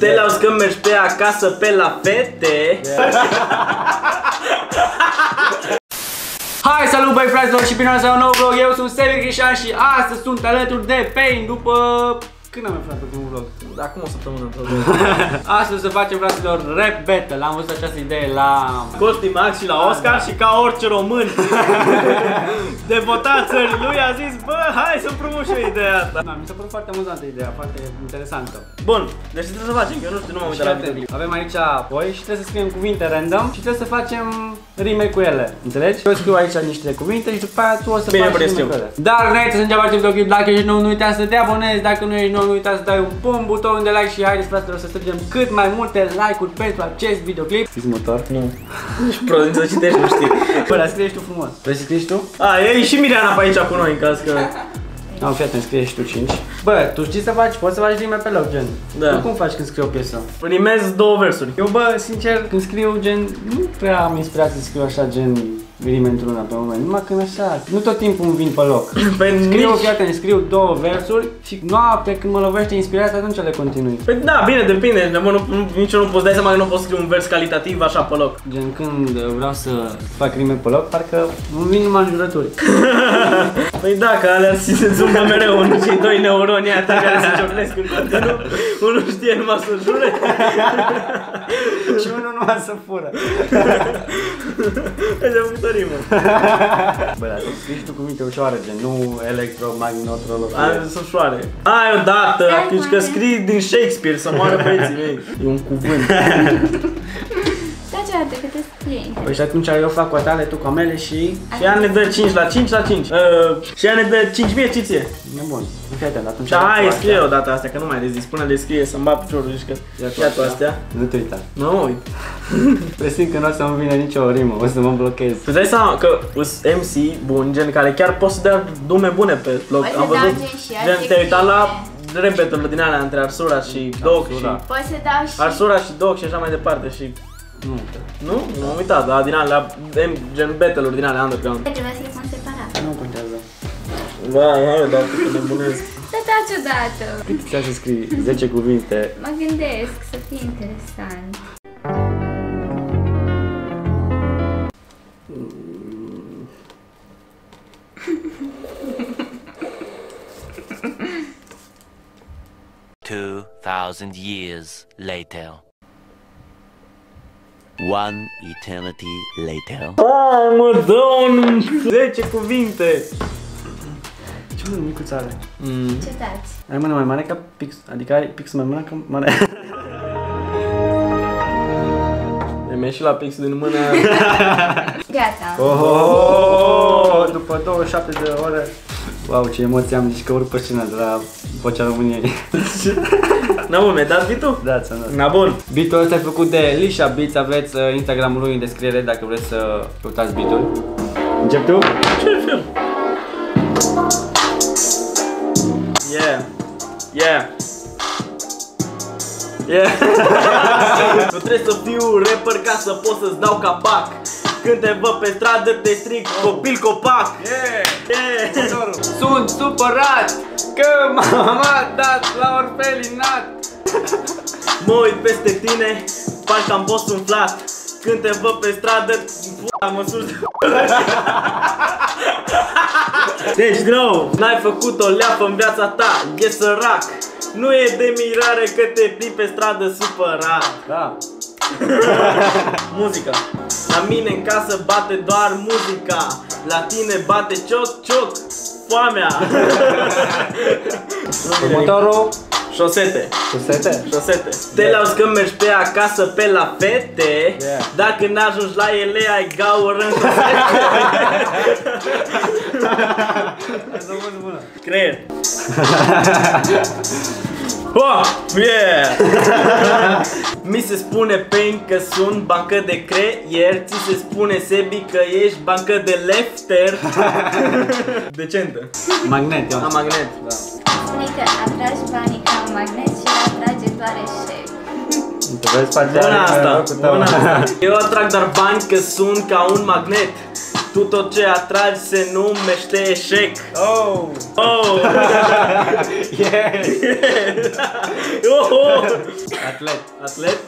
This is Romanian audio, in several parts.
Te lauzi că mergi pe acasă pe la fete. Hai, salut băi fraților și bine ați la un nou vlog, eu sunt Sebi Crișan și astăzi sunt alături de Pain după... Când am mai făcut ultimul vlog? Acum o săptămână Astăzi să facem fraților rap battle, am văzut această idee la... Costi Max și la Oscar și ca orice român De votat țării lui a zis Bă, hai să împrumut și eu ideea asta Da, mi s-a părut foarte amuzantă ideea, foarte interesantă. Bun, deci ce trebuie să facem? că Eu nu știu, nu m-am Și uitat la uite, videoclip avem aici voi și trebuie să scriem cuvinte random și trebuie să facem rime cu ele. Înțelegi? Eu scriu aici niște cuvinte și după aia tu o să Bine, faci bine, rime știu. cu ele. Dar înainte să înceapă acest videoclip, dacă ești nou, nu uita să te abonezi, dacă nu ești nou, nu uita să dai un bun buton de like și haideți fraților să strângem cât mai multe like-uri pentru acest videoclip. Fiți motor? Nu Ești prost, să citești, nu știi Bă, dar scrie și tu frumos. Vrei să scrii și tu? A, e și Miriana pe aici cu noi în caz că Am fii atent, scrie și tu 5. Bă, tu știi să faci, poți să faci rime pe loc, gen. Da. Tu cum faci când scrii o piesă? Rimez două versuri Eu, bă, sincer, când scriu, gen, nu prea am inspirație să scriu așa, gen, rime într-una pe moment. Numai când așa, nu tot timpul îmi vin pe loc. Pe Scriu, nici... fii atent, scriu două versuri și noapte când mă lovește inspirația, atunci le continui. Păi da, bine, depinde, mă, nu, nu, nici eu nu poți dai seama că nu poți scrie un vers calitativ așa pe loc Gen, când vreau să fac rime pe loc, parcă îmi vin numai înjurături. Păi da, că alea se zâmbă mereu unul cei doi neuroni aia care se ciocnesc în continuu Unul știe numai să jure și unul numai să fură. Hai de făcut o rimă Bă, dar tu scrii și tu cuvinte ușoare, gen, nu electromagnotrologie. Am să ușoare Ai odată, atunci că scrii din Shakespeare să moară băieții mei E un cuvânt Da, ce arată, câte scrie. Păi și atunci eu fac cu a tale, tu cu a mele și... Și ea ne dă 5 la 5 la 5 uh, Și ea ne dă 5 mie, ce ție? E bun, fii atent, atunci... Și hai, tu scrie astea. o dată astea, că nu mai rezist Până le scrie să-mi bat piciorul, zici că Ia tu astea Nu te uita. Nu mă uit Presimt că nu o să-mi vină nicio rimă, o să mă blochez. Tu dai seama că sunt MC buni, gen care chiar pot să dea dume bune pe loc. Poți să Am dau văzut, gen și gen te-ai uitat la adjective. rebeturile din alea între Arsura și Doc și... Arsura. Poți să dau și... Arsura și Doc și așa mai departe și... Nu. Nu? Nu am uitat, dar din alea, em- gen battle-uri din alea underground. Trebuie să le pun separat. Nu contează. Vai, hai, dar tu te nebunezi. Da, da, ciudată. Cât ți să scrii 10 cuvinte? Mă gândesc să fie interesant. Two thousand years later. One eternity later. Hai mă, dă un 10 cuvinte. Ce mă, micuț are? Ce dați? Ai mână mai mare ca pix, adică ai pixul mai mare ca mare. Mi-a ieșit la pix din mână. Gata. Oh, oh, oh, după 27 de ore. Wow, ce emoție am, zici că urc pe scenă de la Vocea României. Na, bun, mi-ai dat beat-ul? da, ți-am dat. Na, bun. Beatul ăsta e făcut de Lisha Beats, aveți uh, Instagramul lui în descriere dacă vreți să căutați beatul. Încep tu? Ce film? Yeah. Yeah. Yeah. nu trebuie să fiu rapper ca să pot să-ți dau capac Când te văd pe stradă te strig copil copac Yeah! yeah. Sunt supărat că mama a dat la orfelinat. Mă uit peste tine, parcă am fost umflat Când te văd pe stradă, p***a, mă sus de Deci, nou, n-ai făcut o leapă în viața ta, e sărac. Nu e de mirare că te plimbi pe stradă supărat. Da. Muzica. La mine în casă bate doar muzica. La tine bate cioc, cioc Foamea. Următorul, Șosete susete. Șosete Te lauzi că mergi pe acasă pe la fete Yeah. Dacă n-ajungi la ele ai gaură în șosete Creier Oh, yeah! Mi se spune Pain că sunt bancă de creier Ți se spune Sebi că ești bancă de lefter Decentă Magnet, eu. A, magnet Da. Vezi partea Bună aia asta, cu tău. bună asta Eu atrag doar bani că sunt ca un magnet Tu tot ce atragi se numește eșec Oh! Oh! Yes! oh, oh. Atlet. Atlet?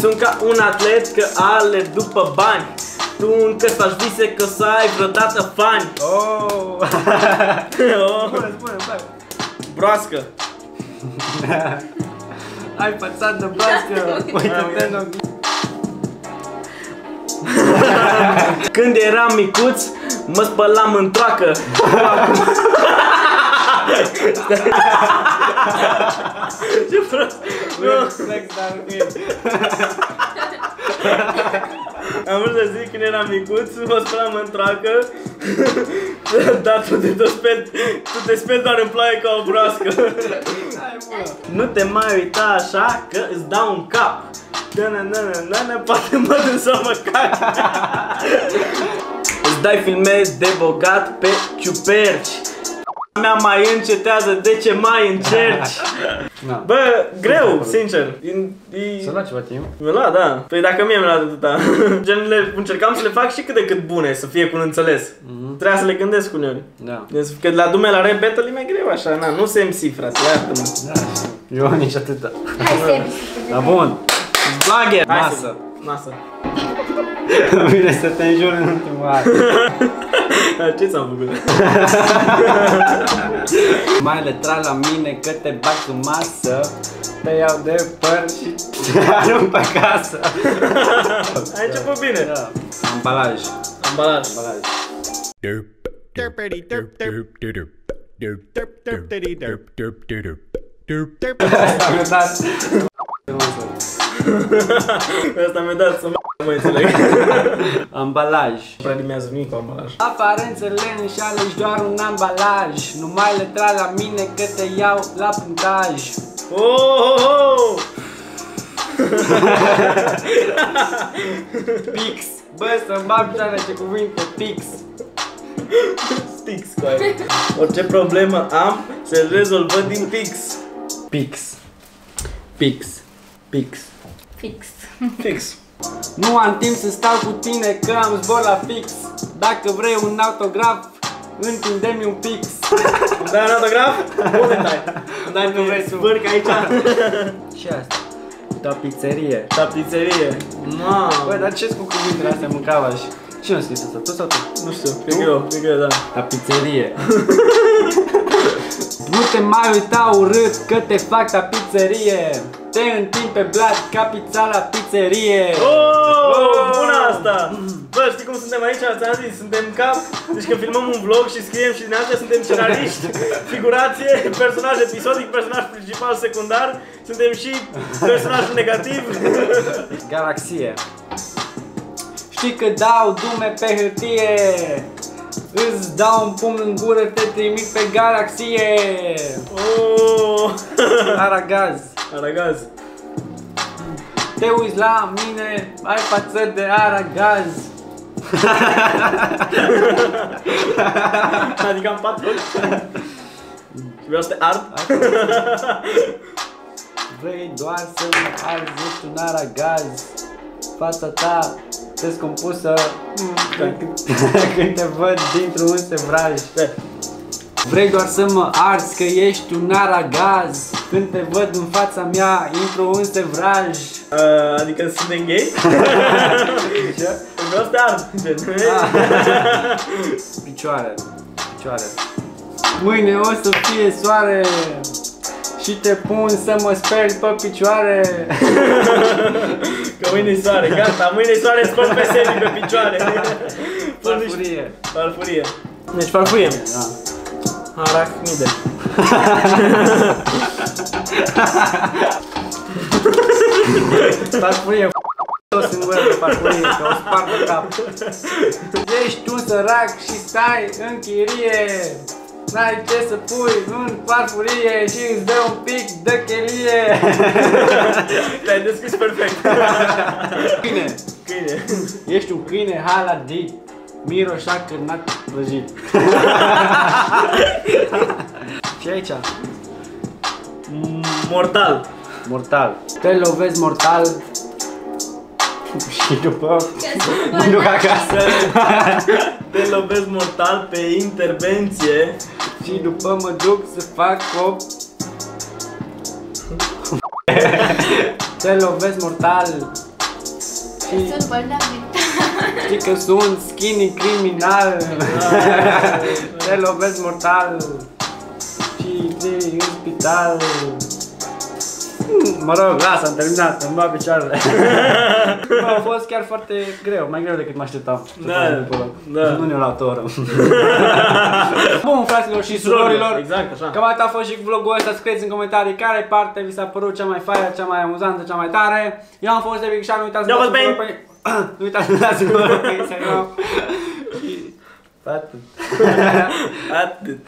Sunt ca un atlet că alerg după bani Tu încă faci vise că o să ai vreodată fani Oh! oh. Spune, spune, spune. Broască Ai fațadă broască, uite-te în ochi. Când eram micuț, mă spălam în troacă Ce prost Nu. Sex, dar ok. Am vrut să zic când eram micuț, mă spălam în troacă Dar tu te, tot speli, tu te speli doar în ploaie ca o broască Hai, mă. Nu te mai uita așa că îți dau un cap. Dă-nă-nă-nă-nă, poate mă duc să mă cac. Îți dai filme de bogat pe ciuperci mea mai încetează, de ce mai încerci? Na. Bă, greu, sincer. E, e... Să lua ceva timp. Mi-a luat, da. Păi dacă mie mi-a luat atâta. Gen, le, încercam să le fac și cât de cât bune, să fie cu un înțeles. Mhm. Trebuia să le gândesc uneori. Da. Deci, că la dume la rap battle e mai greu așa, na, nu se MC, frate, iartă-mă. Da. Eu nici atâta. Hai să iei să Da, te bun. Blogger! Hai Masă. să- Masă. Vine să te înjur în ultimul an. Ce ți-am făcut? Mai le trag la mine că te bag în masă Te iau de păr și te arunc pe casă Ai început bine. Da. Ambalaj Ambalaj. Ambalaj derp derpity derp derp derp derp derp derpity derp derp derp derp derp Asta mi-a dat Asta mi-a dat să mă mă înțeleg. Ambalaj Prea rimează nimic cu ambalaj. Aparențele înșală și doar un ambalaj Nu mai le trag la mine că te iau la puntaj Oh, oh, oh! Pix Bă, să-mi bag picioare ce cuvinte Pix Stix cu aia. Orice problemă am, se rezolvă din pix. Pix Pix Pix Fix. Fix. Nu am timp să stau cu tine că am zbor la fix Dacă vrei un autograf, întinde-mi un pix Îmi dai un autograf? Unde dai? Îmi dai Nu vrei pe tu. zvârc aici? Și asta Tapizerie La pizzerie. Mamă. Bă, dar ce cu cuvintele astea mâncava și... Cine a scris asta? Tu sau tu? Nu știu, e greu, e greu, da. Tapizerie Nu te mai uita urât că te fac tapizerie Te întind pe blat ca pizza la pizzerie Oh, Oh! bună asta! Bă, știi cum suntem aici? Ți-am zis, suntem cap. Deci când filmăm un vlog și scriem și din astea suntem scenariști, figurație, personaj episodic, personaj principal, secundar, suntem și personajul negativ. Galaxie Știi că dau dume pe hârtie Îți dau un pumn în gură, te trimit pe galaxie Oh, Aragaz Aragaz. Te uiți la mine, ai față de aragaz Adică am patru. Și vreau să te ard. Vrei doar să mă arzi, ești un aragaz Fața ta descompusă când, când te văd dintr-un sevraj Da. Vrei doar să mă arzi că ești un aragaz Când te văd în fața mea, intru în sevraj Uh, adică suntem gay? Vreau să te ard. Gen. Picioare, picioare Mâine o să fie soare Și te pun să mă speli pe picioare Că mâine e soare, gata, mâine e soare, spăl pe sebi pe picioare. Fă niște- Farfurie Farfurie. Deci farfurie. Da. Arachnide. Farfurie Tot în gură de farfurie, că o spart de cap Ești un sărac și stai în chirie N-ai ce să pui în farfurie și îți dă un pic de chelie Te-ai deschis perfect. Câine, Câine. ești un câine haladit Miroșa cârnat prăjit Și aici, Mortal. mortal Te lovezi mortal Și după Că mă duc acasă. Te lovesc mortal pe intervenție. Și după mă duc să fac o... Te lovesc mortal. Și Sunt bolnav mental. Știi că sunt skinny criminal. Te lovesc mortal. Și ții în spital. Mă rog, lasă, am terminat, îmi bag picioarele. Bă, a fost chiar foarte greu, mai greu decât mă așteptam. Da, După- da. Nu ne-au luat o oră. Bun, fraților și surorilor, Exact, așa. Cam atât a fost și vlogul ăsta, scrieți în comentarii care parte vi s-a părut cea mai faia, cea mai amuzantă, cea mai tare. Eu am fost Evic nu uitați să Eu am dați fost un follow pe... Nu uitați să dați un follow pe Instagram. Și... Atât. Atât.